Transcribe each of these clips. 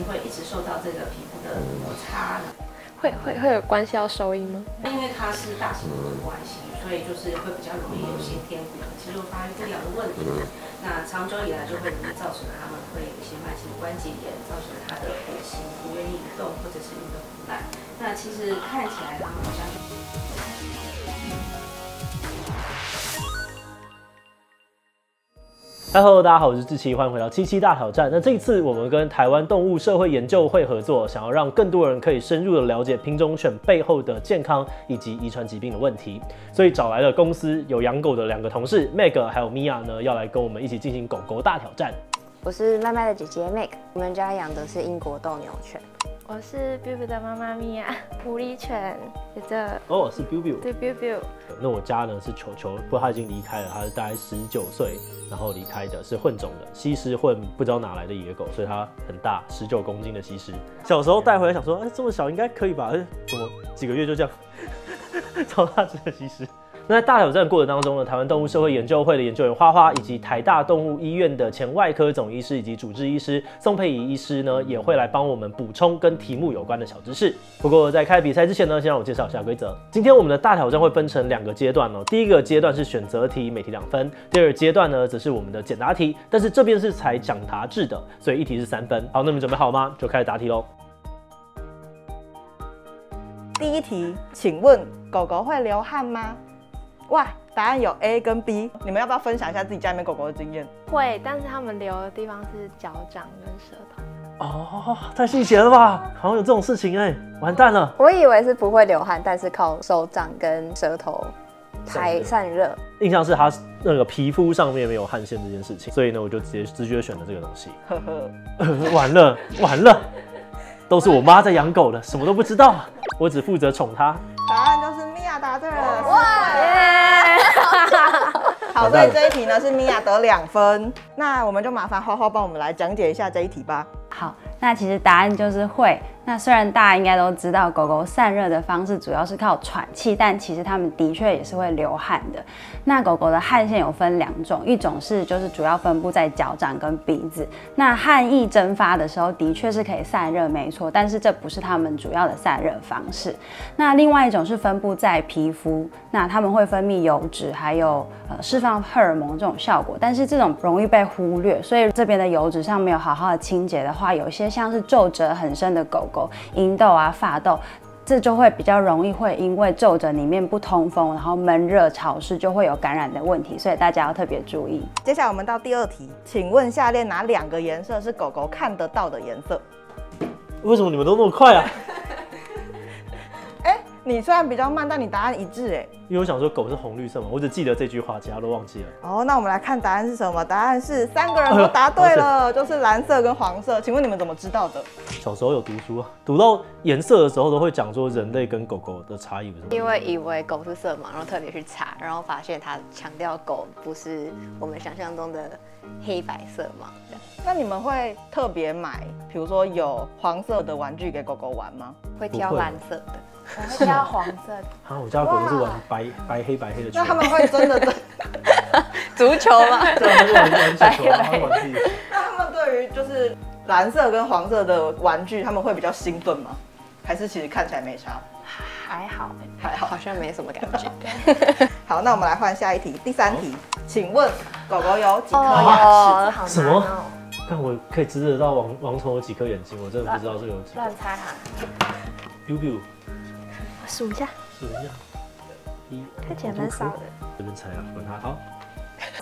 性会一直受到这个皮肤的摩擦。会会会有关系要收音吗？因为它是大型的关系，所以就是会比较容易有先天骨骼肌肉发育不良的问题。那长久以来就会容易造成他们会有一些慢性关节炎，造成他的骨型不愿意移动或者是运动不来。那其实看起来他们好像。嗨喽大家好，我是志奇，欢迎回到七七大挑战。那这一次我们跟台湾动物社会研究会合作，想要让更多人可以深入的了解品种犬背后的健康以及遗传疾病的问题，所以找来了公司有养狗的两个同事 Meg 还有 Mia 呢，要来跟我们一起进行狗狗大挑战。我是麦麦的姐姐 Meg，我们家养的是英国斗牛犬。我是 Biu Biu 的妈妈咪呀，狐狸犬，有着哦，是 Biu Biu。对 Biu Biu。那我家呢是球球，不过他已经离开了，他是大概十九岁，然后离开的是混种的西施混，不知道哪来的野狗，所以它很大，十九公斤的西施。小时候带回来想说，哎，这么小应该可以吧？哎，怎么几个月就这样，超大只的西施。那在大挑战过程当中呢，台湾动物社会研究会的研究员花花，以及台大动物医院的前外科总医师以及主治医师宋佩仪医师呢，也会来帮我们补充跟题目有关的小知识。不过在开比赛之前呢，先让我介绍一下规则。今天我们的大挑战会分成两个阶段哦，第一个阶段是选择题，每题两分；第二阶段呢，则是我们的简答题。但是这边是采讲答制的，所以一题是三分。好，那你们准备好吗？就开始答题喽。第一题，请问狗狗会流汗吗？哇，答案有 A 跟 B，你们要不要分享一下自己家里面狗狗的经验？会，但是它们流的地方是脚掌跟舌头。哦，太细节了吧？好像有这种事情哎，完蛋了。我以为是不会流汗，但是靠手掌跟舌头排散热。印象是它那个皮肤上面没有汗腺这件事情，所以呢，我就直接直觉选了这个东西。呵呵，完了完了，都是我妈在养狗的，什么都不知道，我只负责宠它。答案就是米娅答对了！好，所以这一题呢是米娅得两分，那我们就麻烦花花帮我们来讲解一下这一题吧。好，那其实答案就是会。那虽然大家应该都知道，狗狗散热的方式主要是靠喘气，但其实它们的确也是会流汗的。那狗狗的汗腺有分两种，一种是就是主要分布在脚掌跟鼻子。那汗液蒸发的时候，的确是可以散热，没错，但是这不是它们主要的散热方式。那另外一种是分布在皮肤，那它们会分泌油脂，还有呃释放荷尔蒙这种效果，但是这种容易被忽略，所以这边的油脂上没有好好的清洁的话，有一些像是皱褶很深的狗狗。阴痘啊、发痘，这就会比较容易会因为皱褶里面不通风，然后闷热潮湿，就会有感染的问题，所以大家要特别注意。接下来我们到第二题，请问下列哪两个颜色是狗狗看得到的颜色？为什么你们都那么快啊？你虽然比较慢，但你答案一致哎。因为我想说狗是红绿色嘛，我只记得这句话，其他都忘记了。哦，那我们来看答案是什么？答案是三个人都答对了，就是蓝色跟黄色。请问你们怎么知道的？小时候有读书啊，读到颜色的时候都会讲说人类跟狗狗的差异。因为以为狗是色盲，然后特别去查，然后发现它强调狗不是我们想象中的黑白色嘛。那你们会特别买，比如说有黄色的玩具给狗狗玩吗？会挑蓝色的。我会挑黄色的。啊，我家狗都是玩白白黑白黑的。那他们会真的真 足球吗？对，他们玩玩足球，他们玩自己。那他们对于就是蓝色跟黄色的玩具，他们会比较兴奋吗？还是其实看起来没差？还好，还好，好像没什么感觉。好，那我们来换下一题，第三题，请问狗狗有几颗牙齿？什么？看我可以知得到王王虫有几颗眼睛，我真的不知道这个有几。乱猜哈。biu biu。数一下，数一下，一，看起来蛮少的。这边猜啊，管他好。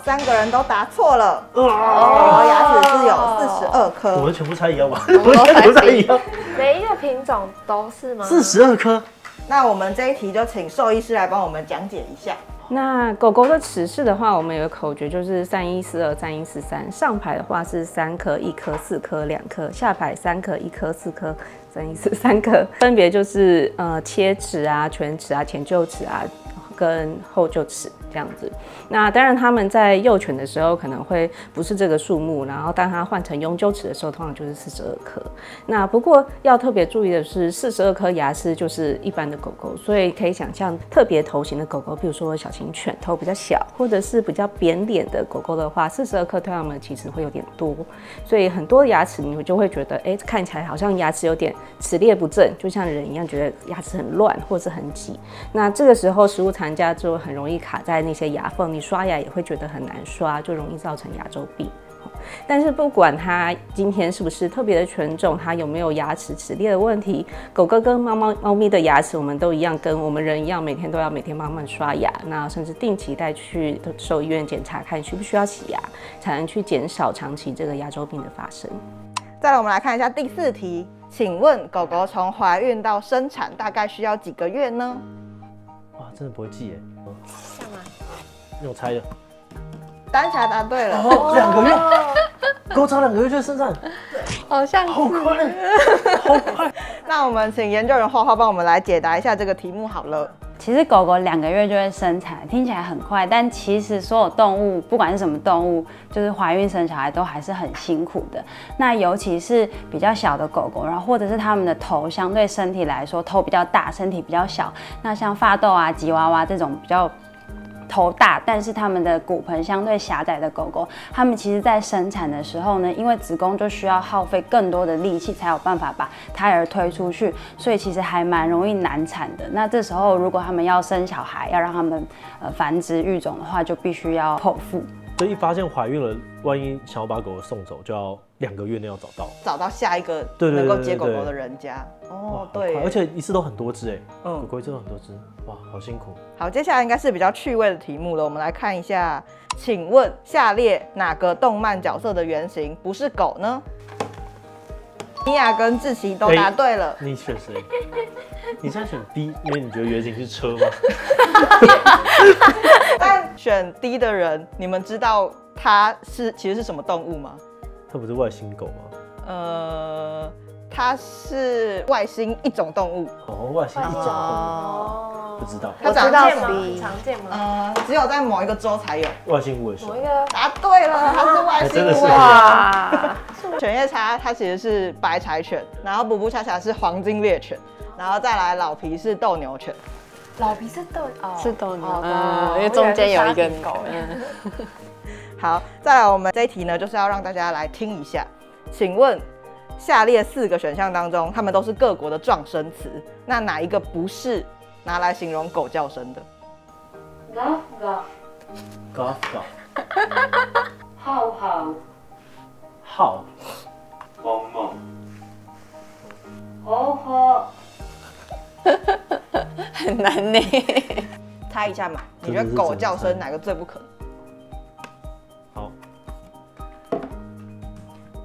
三个人都答错了，哦，牙齿是有四十二颗。我们全部猜一样吧？我们全部猜一样。每一个品种都是吗？四十二颗。那我们这一题就请兽医师来帮我们讲解一下。那狗狗的齿式的话，我们有个口诀，就是三一四二三一四三。上排的话是三颗、一颗、四颗、两颗；下排三颗、一颗、四颗、三一四三颗。分别就是呃切齿啊、全齿啊、前臼齿啊跟后臼齿。这样子。那当然，他们在幼犬的时候可能会不是这个数目，然后当它换成永久齿的时候，通常就是四十二颗。那不过要特别注意的是，四十二颗牙齿就是一般的狗狗，所以可以想象特别头型的狗狗，比如说小型犬，头比较小，或者是比较扁脸的狗狗的话，四十二颗对它们其实会有点多。所以很多牙齿你就会觉得，哎，看起来好像牙齿有点齿列不正，就像人一样，觉得牙齿很乱或是很挤。那这个时候食物残渣就很容易卡在那些牙缝，你刷牙也会觉得很难刷，就容易造成牙周病。但是不管它今天是不是特别的犬种，它有没有牙齿齿裂的问题，狗狗跟猫猫猫咪的牙齿，我们都一样，跟我们人一样，每天都要每天慢慢刷牙，那甚至定期带去兽医院检查，看需不需要洗牙，才能去减少长期这个牙周病的发生。再来，我们来看一下第四题，请问狗狗从怀孕到生产大概需要几个月呢？哇，真的不会记耶，像吗？用猜的。单起来答对了，哦，两个月，勾差两个月就身上，好像好快，好快。那我们请研究员花花帮我们来解答一下这个题目好了。其实狗狗两个月就会生产，听起来很快，但其实所有动物，不管是什么动物，就是怀孕生小孩都还是很辛苦的。那尤其是比较小的狗狗，然后或者是它们的头相对身体来说头比较大，身体比较小。那像发豆啊、吉娃娃这种比较。头大，但是它们的骨盆相对狭窄的狗狗，它们其实在生产的时候呢，因为子宫就需要耗费更多的力气，才有办法把胎儿推出去，所以其实还蛮容易难产的。那这时候如果他们要生小孩，要让他们呃繁殖育种的话，就必须要剖腹。所以一发现怀孕了，万一想要把狗狗送走，就要两个月内要找到，找到下一个能够接狗狗的人家。哇哦好，对而且一次都很多只哎，嗯狗狗一次都很多只，哇，好辛苦。好，接下来应该是比较趣味的题目了。我们来看一下，请问下列哪个动漫角色的原型不是狗呢？米娅跟志奇都答对了。你选谁？你现在选 D，因为你觉得原型是车吗？但选 D 的人，你们知道它是其实是什么动物吗？它不是外星狗吗？呃，它是外星一种动物，哦，外星一种动物，哦，不知道。它长我知道得见吗？常见吗？呃，只有在某一个州才有。外星无尾熊某一，个答对了，它是外星还真的是无尾熊。哇，犬夜叉它其实是白柴犬，然后布布恰恰是黄金猎犬，然后再来老皮是斗牛犬。老皮是斗哦是斗牛哦嗯因为中间有一个狗嗯好，再来我们这一题呢，就是要让大家来听一下，请问下列四个选项当中，它们都是各国的撞声词，那哪一个不是拿来形容狗叫声的？高高浩浩，好，吼吼，很难呢。猜一下嘛，你觉得狗叫声哪个最不可能？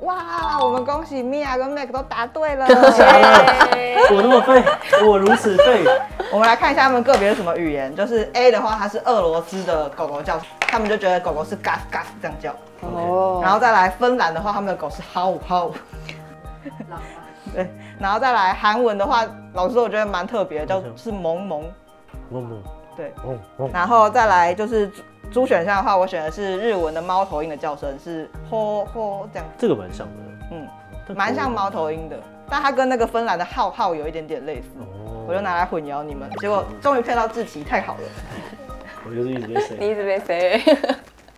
哇，我们恭喜米娅跟 Mac 都答对了。我那么废，我如此废，我们来看一下他们个别是什么语言。就是 A 的话，它是俄罗斯的狗狗叫，他们就觉得狗狗是 gas gas 这样叫。哦然后再来芬兰的话，他们的狗是 how how。对，然后再来韩文的话，老实说我觉得蛮特别的，叫是萌萌。萌萌，对，然后再来就是猪猪选项的话，我选的是日文的猫头鹰的叫声，是吼吼这样，这个蛮像的，嗯，蛮像猫头鹰的，但它跟那个芬兰的浩浩有一点点类似，哦我就拿来混淆你们，结果终于配到志奇，太好了。我就是一直被 谁？你一直被飞。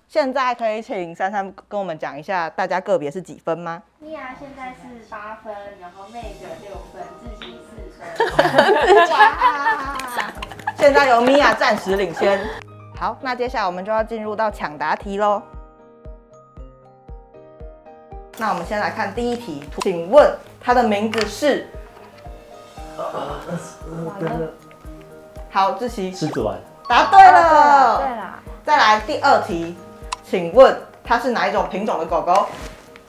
现在可以请珊珊跟我们讲一下大家个别是几分吗？米娅现在是八分，然后妹子六分，自己四分。哇！现在由米娅暂时领先。好，那接下来我们就要进入到抢答题喽。那我们先来看第一题，请问它的名字是？好，志奇狮子丸，答对了。对啦，再来第二题，请问它是哪一种品种的狗狗？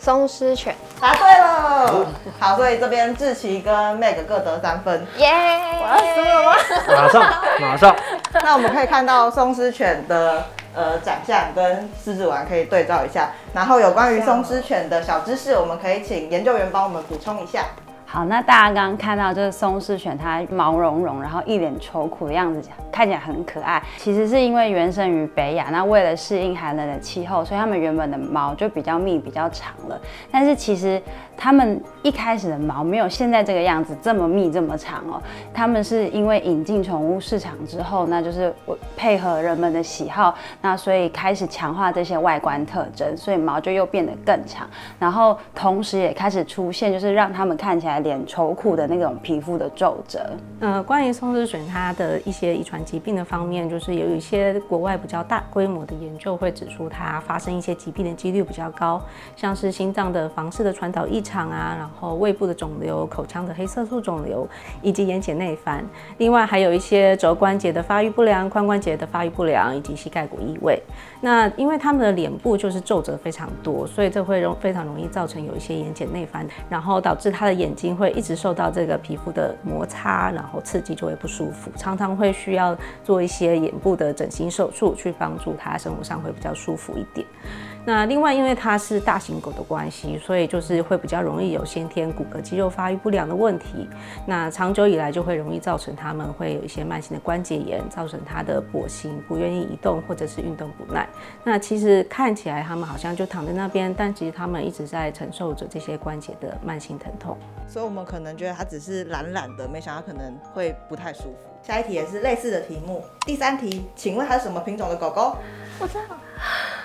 松狮犬，答对了。好，所以这边志奇跟 Meg 各得三分。耶！我要输了吗？马上 马上，那我们可以看到松狮犬的呃长相跟狮子丸可以对照一下，然后有关于松狮犬的小知识，我们可以请研究员帮我们补充一下。好，那大家刚刚看到就是松狮犬，它毛茸茸，然后一脸愁苦的样子，看起来很可爱。其实是因为原生于北亚，那为了适应寒冷的气候，所以它们原本的毛就比较密、比较长了。但是其实它们一开始的毛没有现在这个样子这么密、这么长哦。它们是因为引进宠物市场之后，那就是配合人们的喜好，那所以开始强化这些外观特征，所以毛就又变得更长。然后同时也开始出现，就是让它们看起来。脸愁苦的那种皮肤的皱褶。呃，关于松狮犬它的一些遗传疾病的方面，就是有一些国外比较大规模的研究会指出，它发生一些疾病的几率比较高，像是心脏的房室的传导异肠啊，然后胃部的肿瘤、口腔的黑色素肿瘤以及眼睑内翻。另外还有一些肘关节的发育不良、髋关节的发育不良以及膝盖骨异位。那因为他们的脸部就是皱褶非常多，所以这会容非常容易造成有一些眼睑内翻，然后导致他的眼睛。会一直受到这个皮肤的摩擦，然后刺激就会不舒服，常常会需要做一些眼部的整形手术，去帮助他生活上会比较舒服一点。那另外，因为它是大型狗的关系，所以就是会比较容易有先天骨骼肌肉发育不良的问题。那长久以来就会容易造成它们会有一些慢性的关节炎，造成它的跛行、不愿意移动或者是运动不耐。那其实看起来它们好像就躺在那边，但其实它们一直在承受着这些关节的慢性疼痛。所以我们可能觉得它只是懒懒的，没想到可能会不太舒服。下一题也是类似的题目，第三题，请问它是什么品种的狗狗？我知道。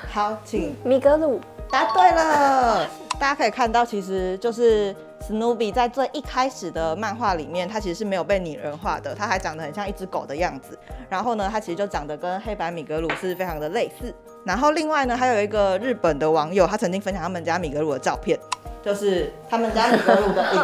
好，请米格鲁答对了。大家可以看到，其实就是史努比在最一开始的漫画里面，它其实是没有被拟人化的，它还长得很像一只狗的样子。然后呢，它其实就长得跟黑白米格鲁是非常的类似。然后另外呢，还有一个日本的网友，他曾经分享他们家米格鲁的照片，就是他们家米格鲁的影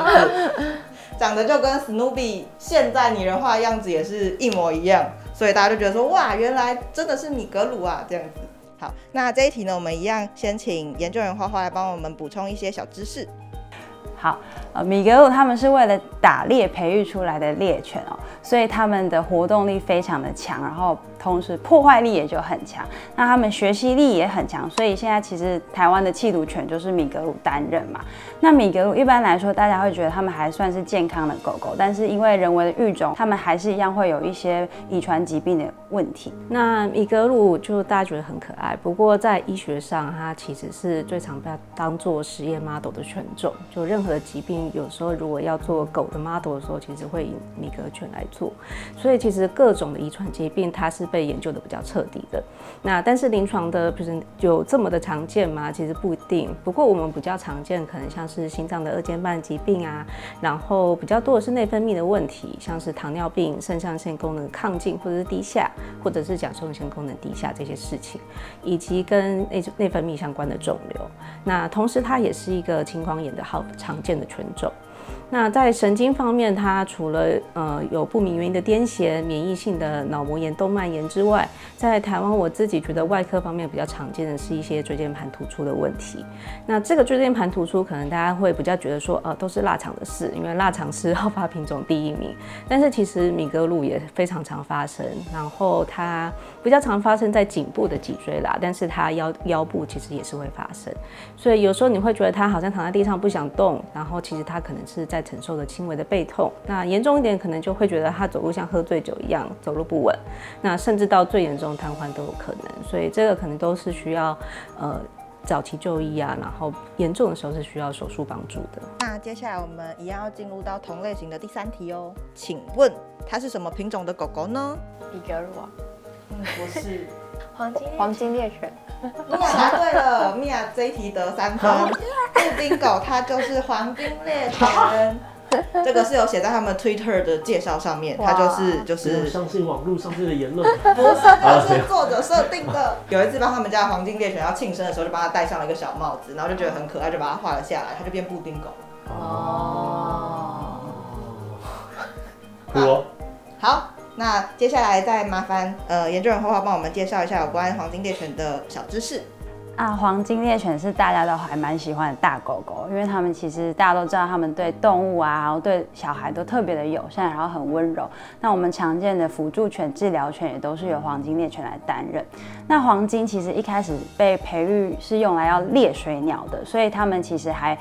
子，长得就跟史努比现在拟人化的样子也是一模一样。所以大家就觉得说，哇，原来真的是米格鲁啊，这样子。好，那这一题呢，我们一样先请研究员花花来帮我们补充一些小知识。好，呃，米格鲁他们是为了打猎培育出来的猎犬哦，所以他们的活动力非常的强，然后。同时破坏力也就很强，那他们学习力也很强，所以现在其实台湾的弃毒犬就是米格鲁担任嘛。那米格鲁一般来说，大家会觉得他们还算是健康的狗狗，但是因为人为的育种，他们还是一样会有一些遗传疾病的问题。那米格鲁就大家觉得很可爱，不过在医学上，它其实是最常被当做实验 model 的犬种。就任何疾病，有时候如果要做狗的 model 的时候，其实会以米格犬来做。所以其实各种的遗传疾病，它是被研究的比较彻底的，那但是临床的不是有这么的常见吗？其实不一定。不过我们比较常见，可能像是心脏的二尖瓣疾病啊，然后比较多的是内分泌的问题，像是糖尿病、肾上腺功能亢进或者是低下，或者是甲状腺功能低下这些事情，以及跟内内分泌相关的肿瘤。那同时它也是一个青光眼的好常见的犬种。那在神经方面，它除了呃有不明原因的癫痫、免疫性的脑膜炎、动脉炎之外，在台湾我自己觉得外科方面比较常见的是一些椎间盘突出的问题。那这个椎间盘突出可能大家会比较觉得说，呃，都是腊肠的事，因为腊肠是好发品种第一名。但是其实米格鲁也非常常发生，然后它比较常发生在颈部的脊椎啦，但是它腰腰部其实也是会发生。所以有时候你会觉得它好像躺在地上不想动，然后其实它可能是在。在承受着轻微的背痛，那严重一点可能就会觉得他走路像喝醉酒一样，走路不稳，那甚至到最严重瘫痪都有可能，所以这个可能都是需要呃早期就医啊，然后严重的时候是需要手术帮助的。那接下来我们一样要进入到同类型的第三题哦，请问它是什么品种的狗狗呢？比格鲁啊，不是黄 金黄金猎犬。米娅答对了，米娅这一题得三分。布丁狗它就是黄金猎犬，这个是有写在他们 Twitter 的介绍上面，它就是就是相信网络上面的言论，不是，这是作者设定的。有一次帮他们家黄金猎犬要庆生的时候，就帮他戴上了一个小帽子，然后就觉得很可爱，就把它画了下来，它就变布丁狗。哦，我好。那接下来再麻烦呃研究员花花帮我们介绍一下有关黄金猎犬的小知识啊。黄金猎犬是大家都还蛮喜欢的大狗狗，因为它们其实大家都知道，它们对动物啊，然后对小孩都特别的友善，然后很温柔。那我们常见的辅助犬、治疗犬也都是由黄金猎犬来担任。那黄金其实一开始被培育是用来要猎水鸟的，所以它们其实还。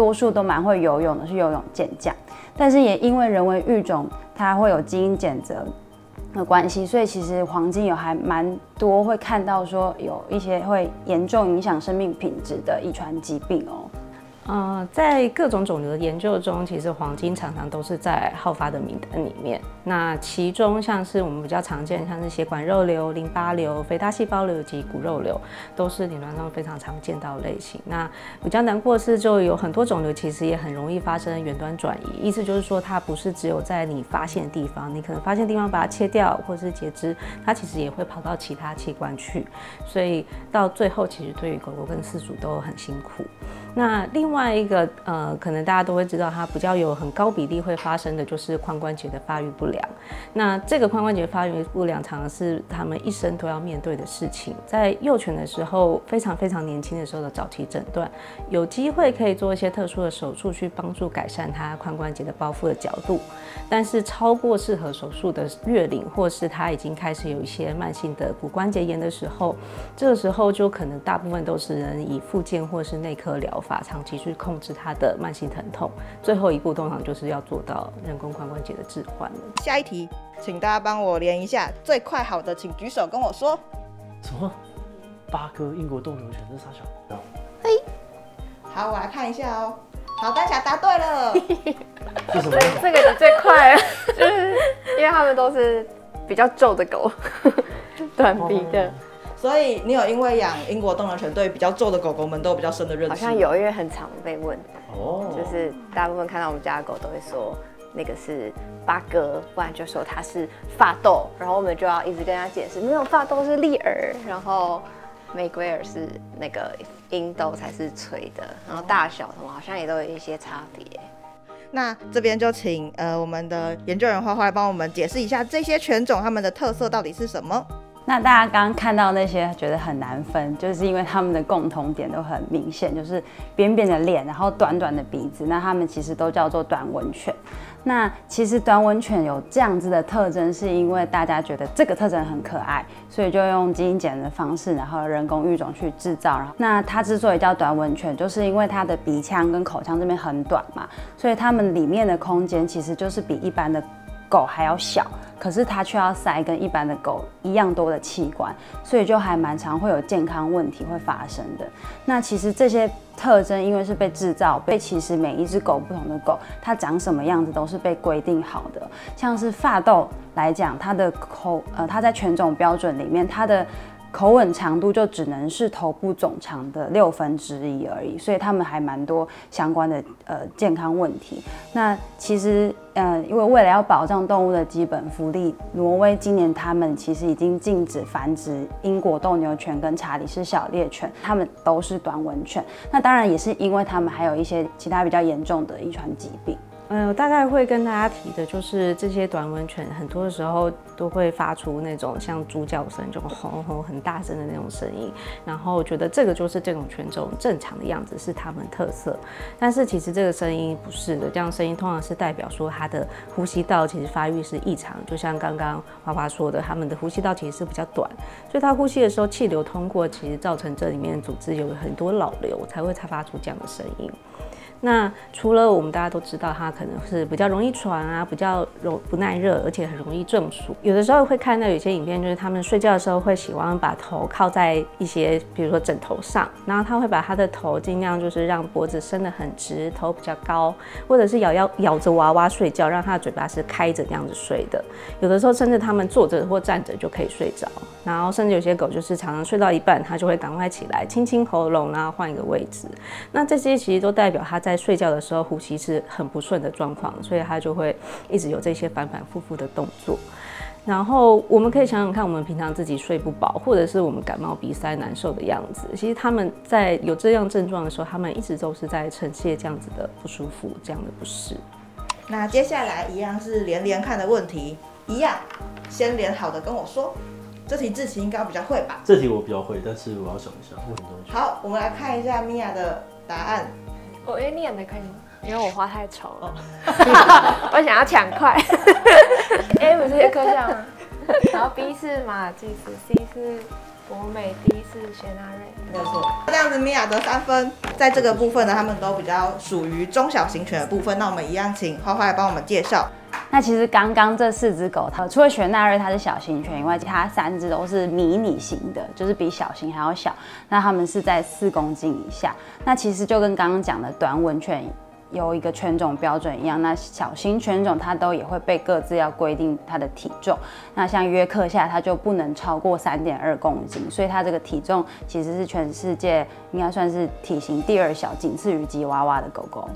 多数都蛮会游泳的，是游泳健将。但是也因为人为育种，它会有基因检测的关系，所以其实黄金有还蛮多会看到说有一些会严重影响生命品质的遗传疾病哦。呃，在各种肿瘤的研究中，其实黄金常常都是在好发的名单里面。那其中像是我们比较常见，像是血管肉瘤、淋巴瘤、肥大细胞瘤及骨肉瘤，都是临床上非常常见到的类型。那比较难过的是，就有很多肿瘤其实也很容易发生远端转移，意思就是说它不是只有在你发现的地方，你可能发现地方把它切掉或是截肢，它其实也会跑到其他器官去。所以到最后，其实对于狗狗跟饲主都很辛苦。那另外另外一个呃，可能大家都会知道，它比较有很高比例会发生的就是髋关节的发育不良。那这个髋关节发育不良，常常是他们一生都要面对的事情。在幼犬的时候，非常非常年轻的时候的早期诊断，有机会可以做一些特殊的手术去帮助改善它髋关节的包覆的角度。但是超过适合手术的月龄，或是它已经开始有一些慢性的骨关节炎的时候，这个时候就可能大部分都是人以复健或是内科疗法长期去控制它的慢性疼痛。最后一步通常就是要做到人工髋关节的置换了。下一题，请大家帮我连一下，最快好的请举手跟我说。什么？八哥英国斗牛犬这是啥小？好，我来看一下哦。好，丹霞答对了。是什么？这个最快了，就是因为他们都是比较皱的狗，短鼻的，所以你有因为养英国斗牛犬，对比较皱的狗狗们都有比较深的认识？好像有，因为很常被问，哦，就是大部分看到我们家的狗都会说那个是八哥，不然就说它是发豆，然后我们就要一直跟他解释，没有发豆是立耳，然后玫瑰耳是那个英豆才是垂的，然后大小什么好像也都有一些差别。那这边就请呃我们的研究人花花来帮我们解释一下这些犬种它们的特色到底是什么。那大家刚刚看到那些觉得很难分，就是因为他们的共同点都很明显，就是扁扁的脸，然后短短的鼻子。那他们其实都叫做短吻犬。那其实短吻犬有这样子的特征，是因为大家觉得这个特征很可爱，所以就用基因检的方式，然后人工育种去制造。然后，那它之所以叫短吻犬，就是因为它的鼻腔跟口腔这边很短嘛，所以它们里面的空间其实就是比一般的狗还要小。可是它却要塞跟一般的狗一样多的器官，所以就还蛮常会有健康问题会发生的。那其实这些特征因为是被制造，被其实每一只狗不同的狗，它长什么样子都是被规定好的。像是发豆来讲，它的口呃，它在犬种标准里面，它的口吻长度就只能是头部总长的六分之一而已，所以他们还蛮多相关的呃健康问题。那其实呃，因为为了要保障动物的基本福利，挪威今年他们其实已经禁止繁殖英国斗牛犬跟查理士小猎犬，它们都是短吻犬。那当然也是因为它们还有一些其他比较严重的遗传疾病。嗯，大概会跟大家提的就是这些短吻犬，很多的时候都会发出那种像猪叫声，就吼吼很大声的那种声音。然后我觉得这个就是这种犬种正常的样子，是它们特色。但是其实这个声音不是的，这样声音通常是代表说它的呼吸道其实发育是异常。就像刚刚花花说的，它们的呼吸道其实是比较短，所以它呼吸的时候气流通过，其实造成这里面组织有很多老瘤，才会才发出这样的声音。那除了我们大家都知道，它可能是比较容易喘啊，比较容不耐热，而且很容易中暑。有的时候会看到有些影片，就是他们睡觉的时候会喜欢把头靠在一些，比如说枕头上，然后他会把他的头尽量就是让脖子伸得很直，头比较高，或者是咬咬咬着娃娃睡觉，让他的嘴巴是开着这样子睡的。有的时候甚至他们坐着或站着就可以睡着，然后甚至有些狗就是常常睡到一半，它就会赶快起来清清喉咙，然后换一个位置。那这些其实都代表它在在睡觉的时候呼吸是很不顺的状况，所以他就会一直有这些反反复复的动作。然后我们可以想想看，我们平常自己睡不饱，或者是我们感冒鼻塞难受的样子，其实他们在有这样症状的时候，他们一直都是在呈现这样子的不舒服，这样的不适。那接下来一样是连连看的问题，一样先连好的跟我说。这题志奇应该比较会吧？这题我比较会，但是我要想一下问什么东西。好，我们来看一下米娅的答案。我 A 念的可以吗？因为我画太丑了，我想要抢快。A 不是科校吗？然后 B 是马尔济斯，C 是博美第一次谢纳瑞。没有错。这样子，米娅得三分，在这个部分呢，他们都比较属于中小型犬的部分。那我们一样请花花来帮我们介绍。那其实刚刚这四只狗，它除了雪纳瑞它是小型犬以外，其他三只都是迷你型的，就是比小型还要小。那它们是在四公斤以下。那其实就跟刚刚讲的短吻犬有一个犬种标准一样，那小型犬种它都也会被各自要规定它的体重。那像约克夏，它就不能超过三点二公斤，所以它这个体重其实是全世界应该算是体型第二小，仅次于吉娃娃的狗狗。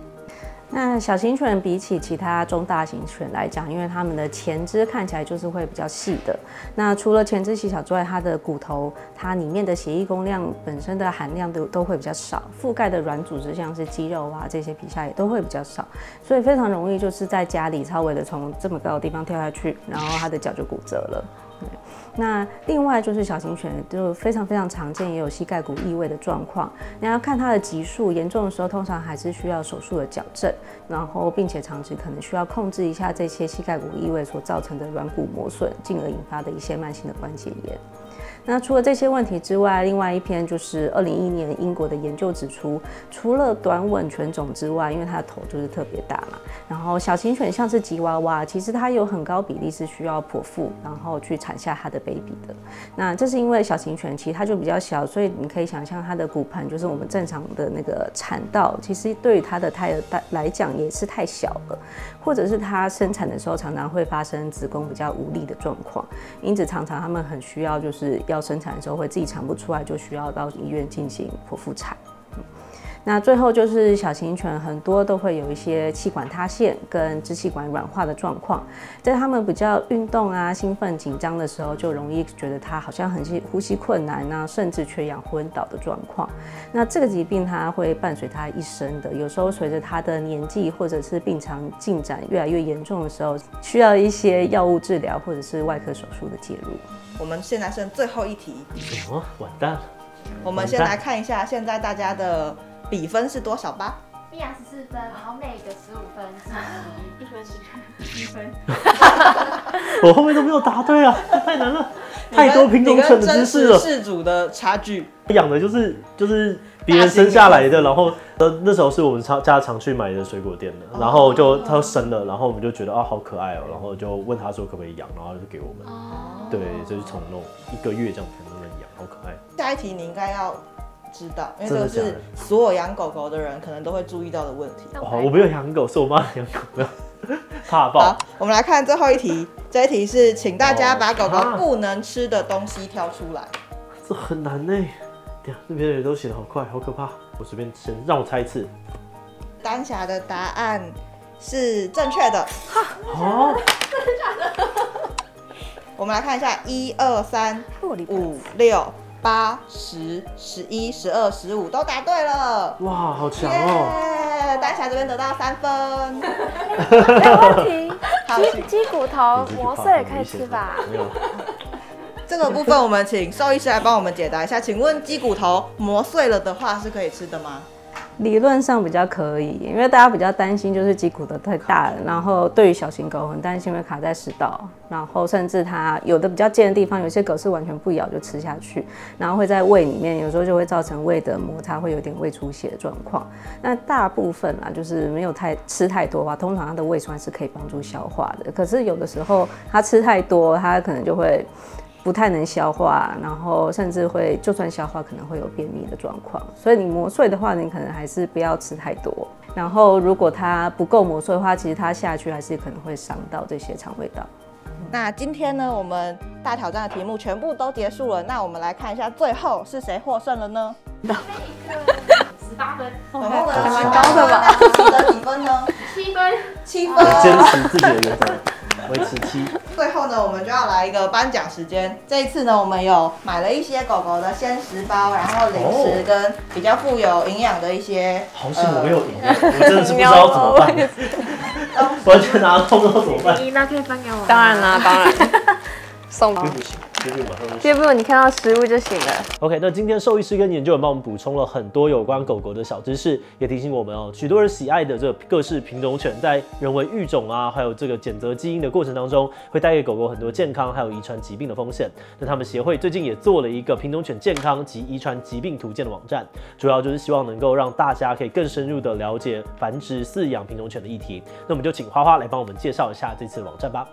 那小型犬比起其他中大型犬来讲，因为它们的前肢看起来就是会比较细的。那除了前肢细小之外，它的骨头它里面的血液供量本身的含量都都会比较少，覆盖的软组织像是肌肉啊这些皮下也都会比较少，所以非常容易就是在家里稍微的从这么高的地方跳下去，然后它的脚就骨折了。那另外就是小型犬就非常非常常见，也有膝盖骨异位的状况。你要看它的级数，严重的时候通常还是需要手术的矫正，然后并且长期可能需要控制一下这些膝盖骨异位所造成的软骨磨损，进而引发的一些慢性的关节炎。那除了这些问题之外，另外一篇就是二零一一年英国的研究指出，除了短吻犬种之外，因为它的头就是特别大嘛，然后小型犬像是吉娃娃，其实它有很高比例是需要剖腹，然后去产下它的 baby 的。那这是因为小型犬其实它就比较小，所以你可以想象它的骨盆就是我们正常的那个产道，其实对于它的胎儿来讲也是太小了，或者是它生产的时候常常会发生子宫比较无力的状况，因此常常他们很需要就是是。要生产的时候会自己产不出来，就需要到医院进行剖腹产。那最后就是小型犬很多都会有一些气管塌陷跟支气管软化的状况，在他们比较运动啊、兴奋、紧张的时候，就容易觉得它好像很吸呼吸困难啊，甚至缺氧昏倒的状况。那这个疾病它会伴随它一生的，有时候随着它的年纪或者是病程进展越来越严重的时候，需要一些药物治疗或者是外科手术的介入。我们现在剩最后一题，什么完蛋了？我们先来看一下现在大家的。比分是多少吧？米娅十四分，然后妹个十五分，一分十一分。我后面都没有答对啊，太难了，太多品种犬的知识了。事主的差距，养的就是就是别人生下来的，然后呃那时候是我们常家常去买的水果店的，然后就他生了，然后我们就觉得啊好可爱哦，然后就问他说可不可以养，然后就给我们。哦。对，就是从那种一个月这样才能养，好可爱。下一题你应该要。知道，因为这个是所有养狗狗的人可能都会注意到的问题。哦，我没有养狗，是我妈养狗的，怕爆。好，我们来看最后一题，这一题是请大家把狗狗不能吃的东西挑出来。这很难呢，呀，那边的人都写的好快，好可怕。我随便先让我猜一次。丹霞的答案是正确的。好，真的假的？我们来看一下，一二三五六。八、十、十一、十二、十五都答对了，哇，好强哦！丹霞这边得到三分，没有问题。鸡鸡骨头磨碎也可以吃吧？这个部分我们请兽医师来帮我们解答一下。请问鸡骨头磨碎了的话是可以吃的吗？理论上比较可以，因为大家比较担心就是鸡骨的太大了，然后对于小型狗很担心会卡在食道，然后甚至它有的比较尖的地方，有些狗是完全不咬就吃下去，然后会在胃里面，有时候就会造成胃的摩擦，会有点胃出血的状况。那大部分啊，就是没有太吃太多的话，通常它的胃酸是可以帮助消化的。可是有的时候它吃太多，它可能就会。不太能消化，然后甚至会就算消化可能会有便秘的状况，所以你磨碎的话，你可能还是不要吃太多。然后如果它不够磨碎的话，其实它下去还是可能会伤到这些肠胃道。那今天呢，我们大挑战的题目全部都结束了，那我们来看一下最后是谁获胜了呢？十八分，还蛮高的吧？得几分呢？七分，七分，坚持自己的原则。维持期。最后呢，我们就要来一个颁奖时间。这一次呢，我们有买了一些狗狗的鲜食包，然后零食跟比较富有营养的一些。好险我没有赢，我真的是不知道怎么办。完全拿不到怎么办？你那可以分给我。当然啦，当然。送吗？不行。第二步马上就第二步你看到食物就行了。OK，那今天兽医师跟研究员帮我们补充了很多有关狗狗的小知识，也提醒我们哦，许多人喜爱的这个各式品种犬，在人为育种啊，还有这个检测基因的过程当中，会带给狗狗很多健康还有遗传疾病的风险。那他们协会最近也做了一个品种犬健康及遗传疾病图鉴的网站，主要就是希望能够让大家可以更深入的了解繁殖饲养品种犬的议题。那我们就请花花来帮我们介绍一下这次的网站吧。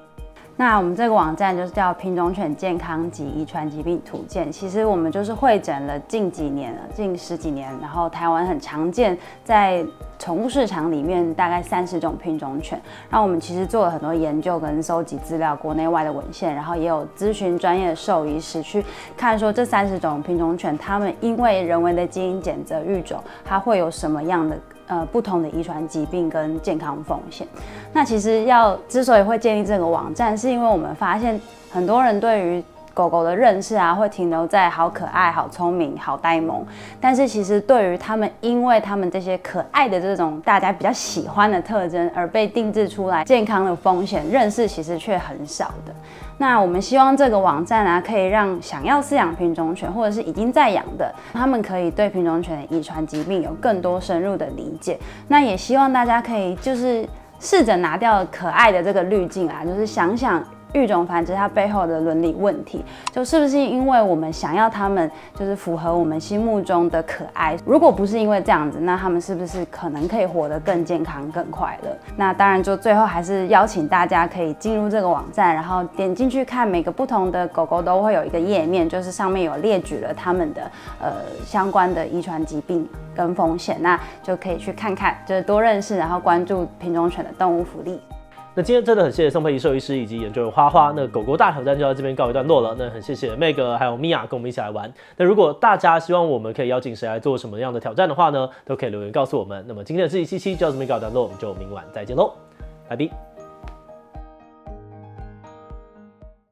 那我们这个网站就是叫品种犬健康及遗传疾病图鉴。其实我们就是会诊了近几年了，近十几年，然后台湾很常见在宠物市场里面大概三十种品种犬。然后我们其实做了很多研究跟收集资料，国内外的文献，然后也有咨询专业的兽医师去看说这三十种品种犬，它们因为人为的基因检测育种，它会有什么样的呃不同的遗传疾病跟健康风险。那其实要之所以会建立这个网站，是因为我们发现很多人对于狗狗的认识啊，会停留在好可爱、好聪明、好呆萌，但是其实对于他们，因为他们这些可爱的这种大家比较喜欢的特征而被定制出来健康的风险认识，其实却很少的。那我们希望这个网站啊，可以让想要饲养品种犬或者是已经在养的，他们可以对品种犬的遗传疾病有更多深入的理解。那也希望大家可以就是试着拿掉可爱的这个滤镜啊，就是想想。育种繁殖它背后的伦理问题，就是不是因为我们想要它们就是符合我们心目中的可爱？如果不是因为这样子，那它们是不是可能可以活得更健康、更快乐？那当然，就最后还是邀请大家可以进入这个网站，然后点进去看每个不同的狗狗都会有一个页面，就是上面有列举了它们的呃相关的遗传疾病跟风险，那就可以去看看，就是多认识，然后关注品种犬的动物福利。那今天真的很谢谢宋佩仪兽医师以及研究员花花。那狗狗大挑战就到这边告一段落了。那很谢谢 Meg 还有 Mia 跟我们一起来玩。那如果大家希望我们可以邀请谁来做什么样的挑战的话呢，都可以留言告诉我们。那么今天的这一期期就到这边告一段落，我们就明晚再见喽，拜拜。